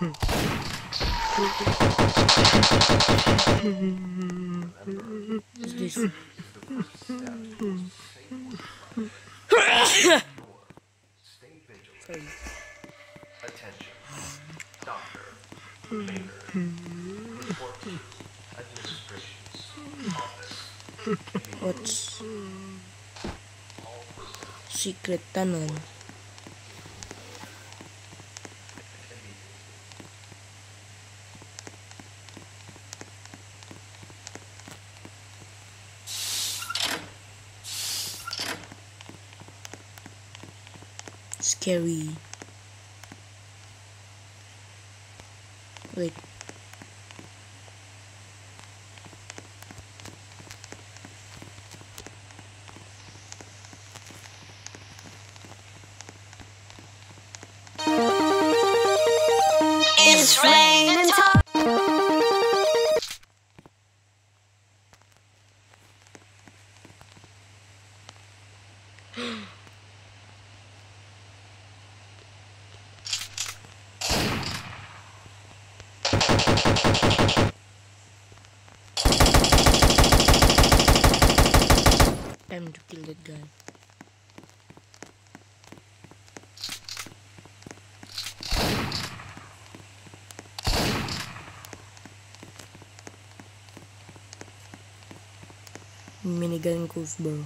Attention. Doctor. What's secret tunnel? Scary. Wait. It's raining time. Time to kill that guy. Minigun goes bro.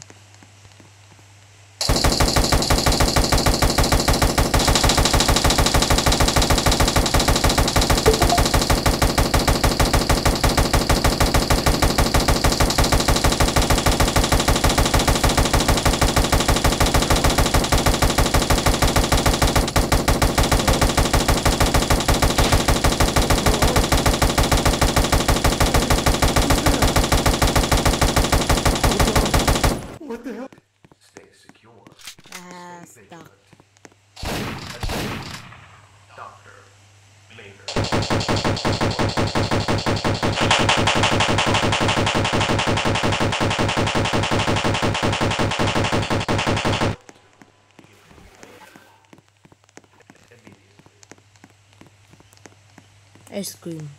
Ice cream.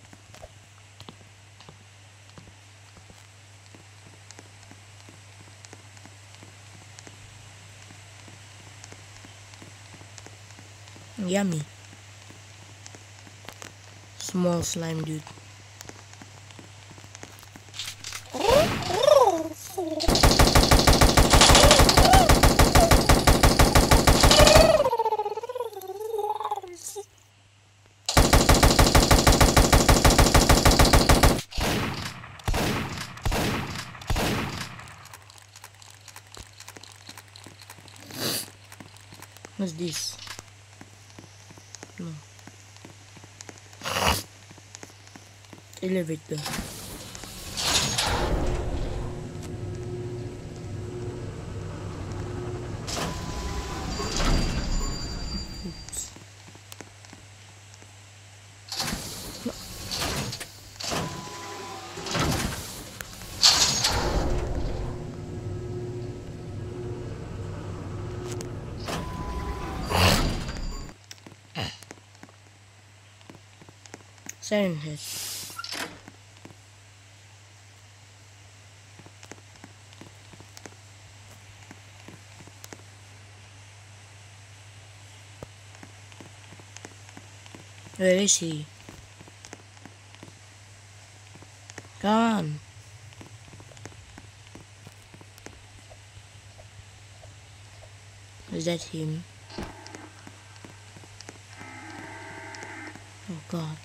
Yummy. Small slime dude. What's this? No. Elevator. Oops. Head. Where is he? On. Is that him? Oh god.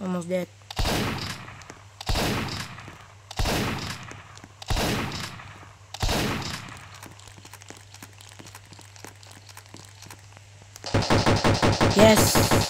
Almost dead. Yes!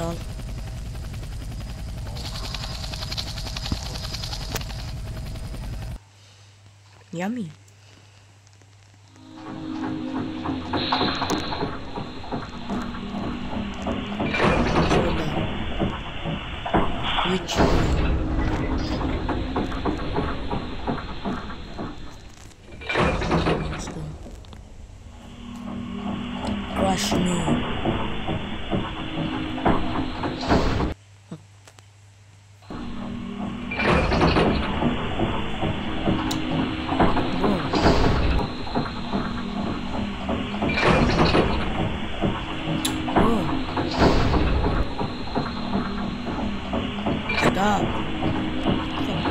All. Yummy. Which one? Let's go. Crush me. Stop. You.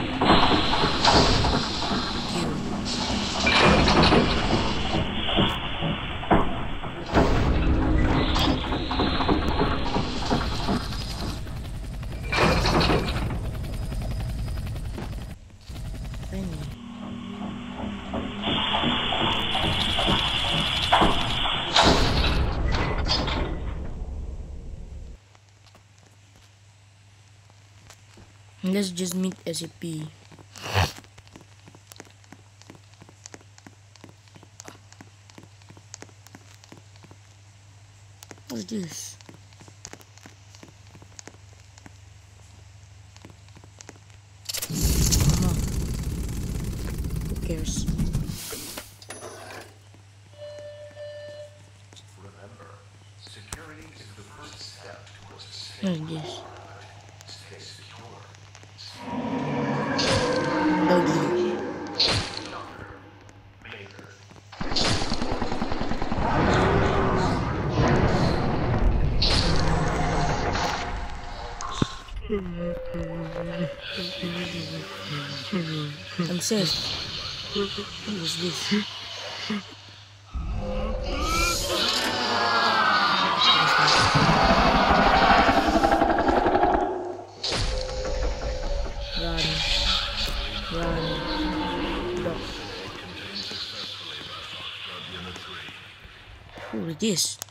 Finally. Let's just meet SCP. What's this? Who cares? Remember, security is the first step towards Safe. What is this? Who is this?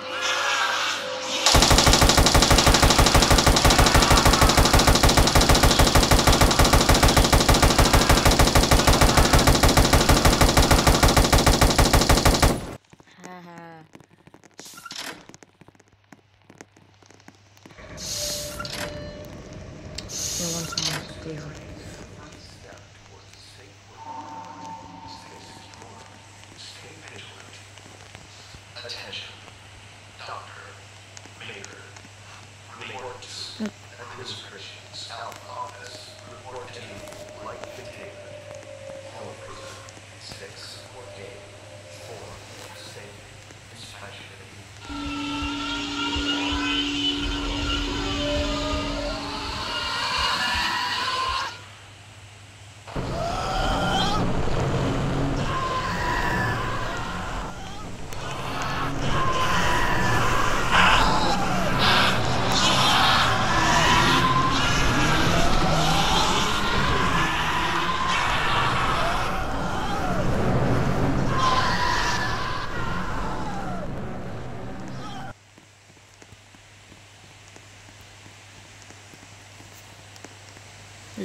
I want clear. first a safe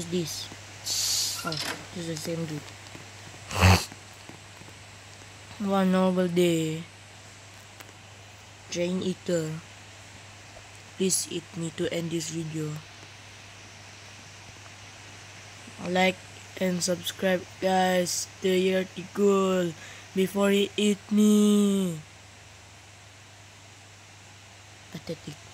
This? Oh, this is the same dude. One noble day. Drain Eater. Please eat me to end this video. Like and subscribe guys to your Yerticool before he eat me. Pathetic.